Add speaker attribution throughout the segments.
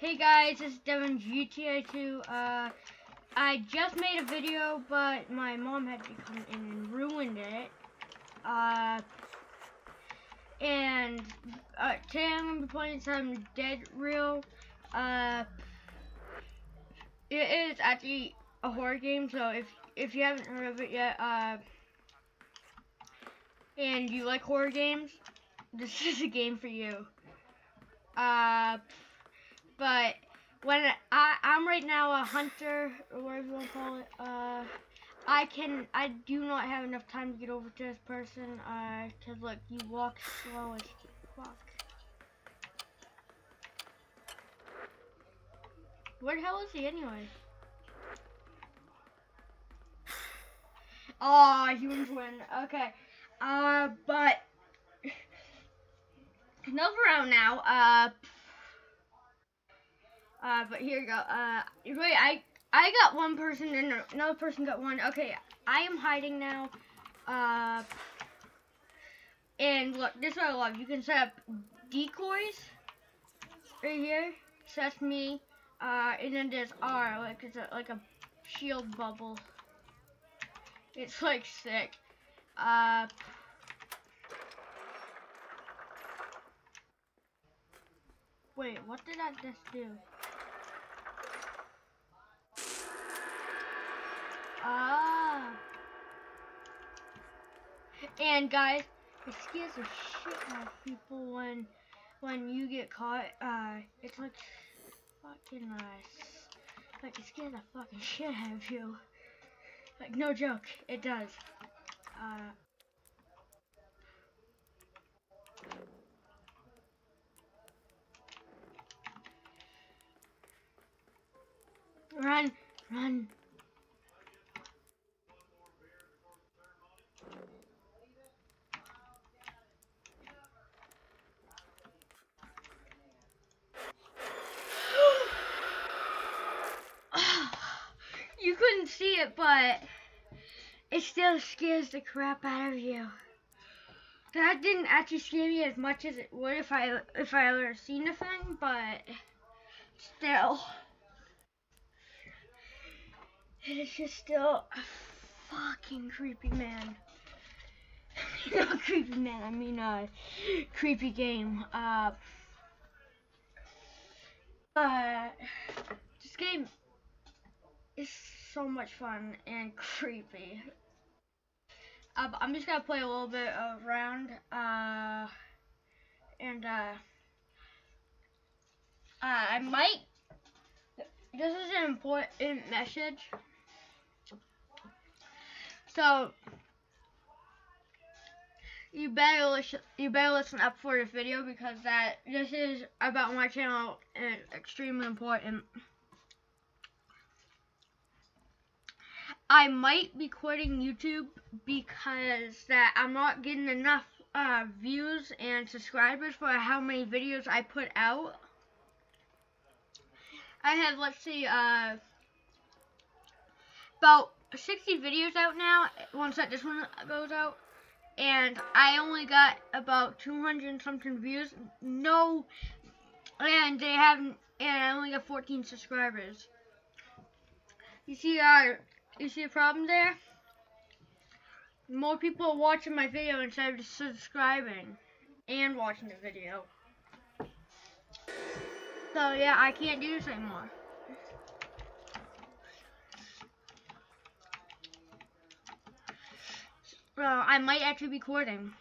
Speaker 1: Hey guys, it's Devin GTA2. Uh, I just made a video, but my mom had to come in and ruined it. Uh, and uh, today I'm gonna be playing some Dead Realm. Uh, it is actually a horror game, so if if you haven't heard of it yet, uh, and you like horror games, this is a game for you. Uh, but when I, I'm right now a hunter, or whatever you want to call it, uh, I can, I do not have enough time to get over to this person, uh, cause look, you walk slow as fuck. Where the hell is he anyway? Oh, humans win. Okay. Uh, but enough around now. Uh, uh, but here you go. Uh, wait, I I got one person and another person got one. Okay, I am hiding now. Uh, and look, this is what I love. You can set up decoys right here. So that's me. Uh, and then there's R, like it's a, like a shield bubble. It's like sick. Uh, wait, what did I just do? Ah. And guys, it scares the shit out of people when when you get caught. Uh, it's like fucking uh, like it scares the fucking shit out of you. Like no joke, it does. Uh, run, run. you couldn't see it, but it still scares the crap out of you. That didn't actually scare me as much as it would if I if I ever seen the thing, but still, it is just still a fucking creepy man. Not creepy man, I mean uh, creepy game. Uh, but this game is so much fun and creepy. Uh, I'm just gonna play a little bit around, uh, and uh, uh, I might. This is an important message. So you better listen, you better listen up for this video because that this is about my channel and extremely important. I might be quitting YouTube because that I'm not getting enough uh, views and subscribers for how many videos I put out. I have, let's see, uh, about 60 videos out now, once that this one goes out. And I only got about 200 something views. No, and they haven't, and I only got 14 subscribers. You see, uh, you see a problem there? More people are watching my video instead of subscribing and watching the video. So yeah, I can't do this anymore. Well, I might actually be recording.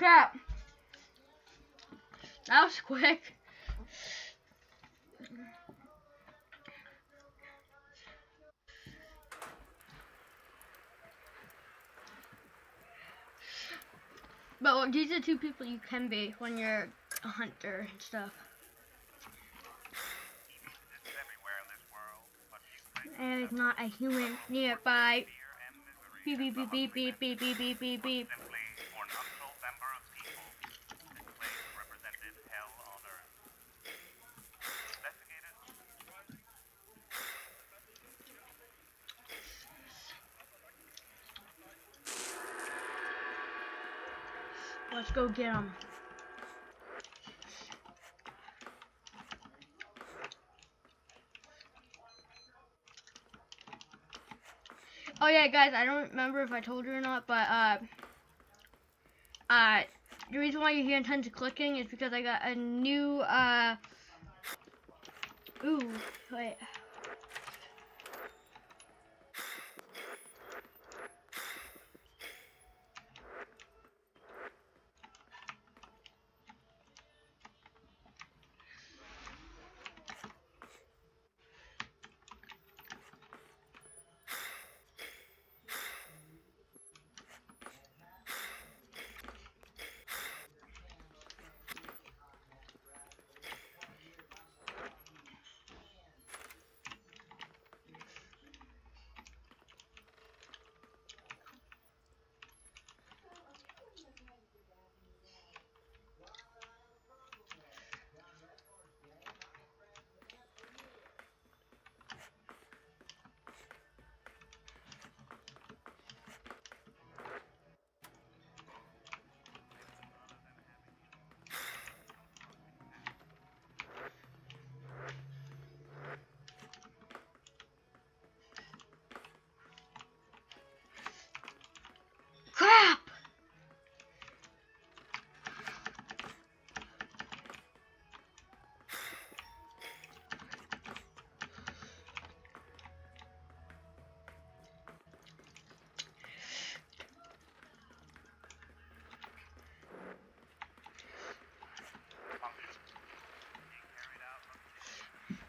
Speaker 1: Crap! That was quick. But well, these are two people you can be when you're a hunter and stuff. And it's not a human nearby. Beep beep beep beep beep beep beep beep beep let's go get him. Oh yeah, guys, I don't remember if I told you or not, but uh, uh, the reason why you hear tons of clicking is because I got a new uh, ooh, wait.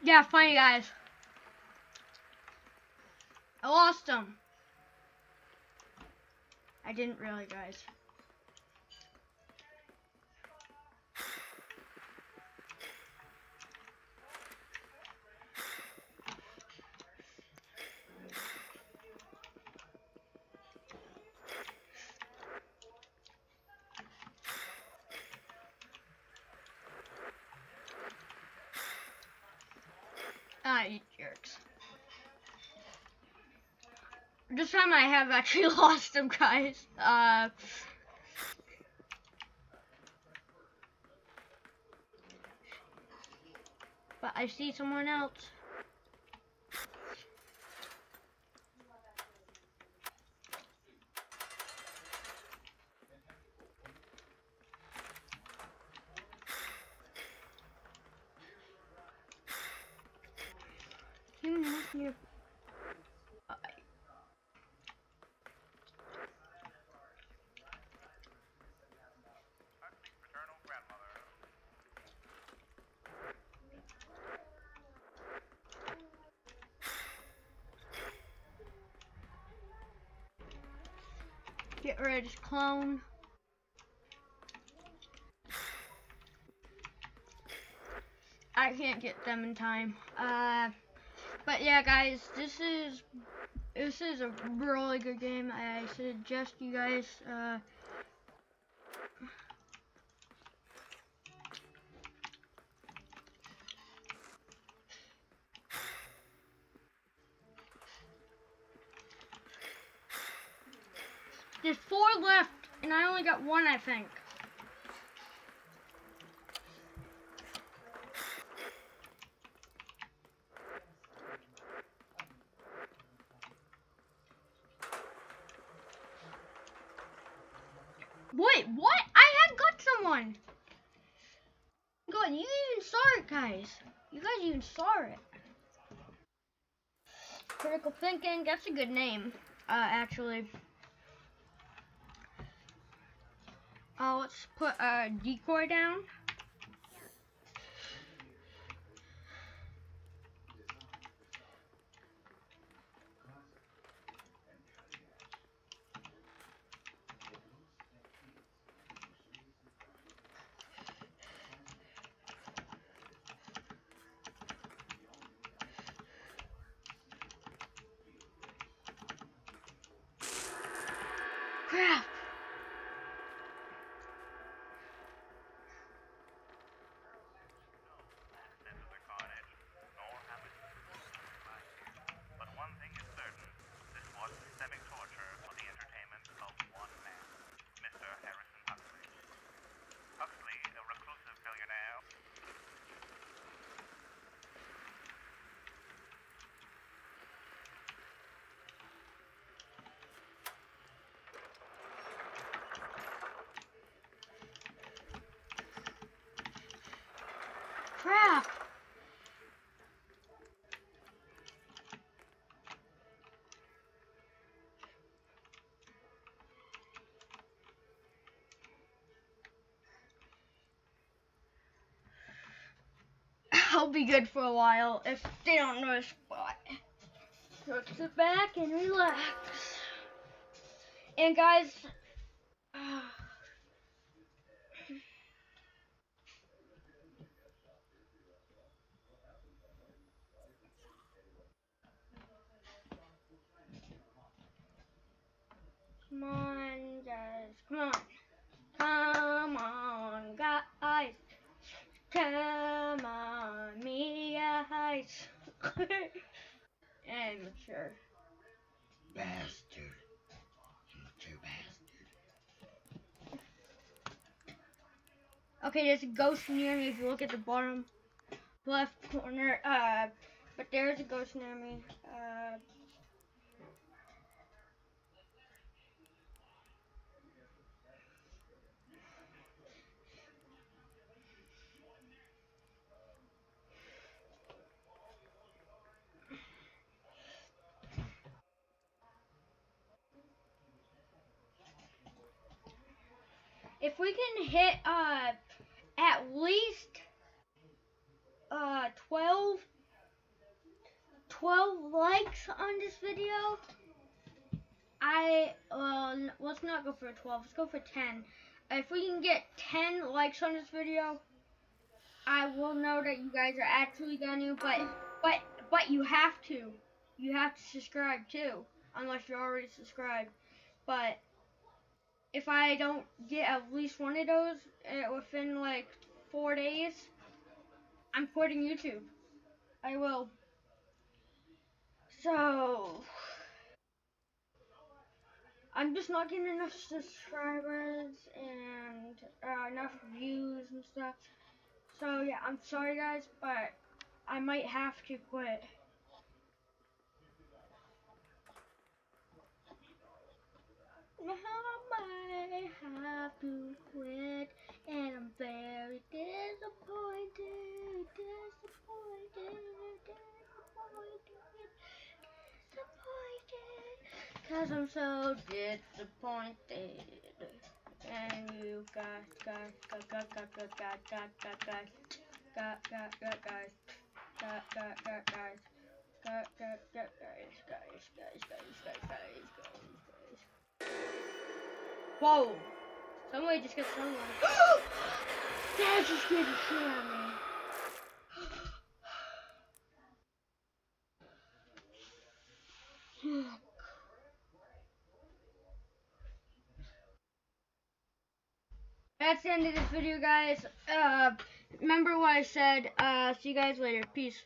Speaker 1: Yeah, funny guys. I lost them. I didn't really, guys. This time I have actually lost them, guys. Uh, but I see someone else. Human messenger. Uh, Get rid of clone. I can't get them in time. Uh, but yeah, guys, this is this is a really good game. I suggest you guys. Uh, There's four left, and I only got one, I think. Wait, what? I had got someone. God, you even saw it, guys. You guys even saw it. Critical thinking, that's a good name, uh, actually. Let's put a decoy down. Crap. Be good for a while if they don't know notice what. So sit back and relax. And guys, Come on, guys. Come on. Come on, Amateur.
Speaker 2: Bastard. Amateur bastard.
Speaker 1: Okay, there's a ghost near me if you look at the bottom left corner. Uh, but there's a ghost near me. Uh, if we can hit uh at least uh 12 12 likes on this video I uh let's not go for 12 let's go for 10 if we can get 10 likes on this video I will know that you guys are actually gonna but but but you have to. You have to subscribe too unless you're already subscribed. But if I don't get at least one of those uh, within like four days, I'm quitting YouTube. I will. So, I'm just not getting enough subscribers and uh, enough views and stuff. So yeah, I'm sorry guys, but I might have to quit. Now I have to quit, and I'm very disappointed, disappointed, disappointed, disappointed. Cause I'm so disappointed. And you guys, guys, guys, guys, guys, guys, guys, guys, guys, guys, guys, guys, guys, guys, guys, guys, guys. Guys, guys, guys, guys, guys, guys, guys, guys, guys, guys. Whoa! Somebody just got someone. that just scared the shit out of me. That's the end of this video, guys. Uh, remember what I said. Uh, see you guys later. Peace.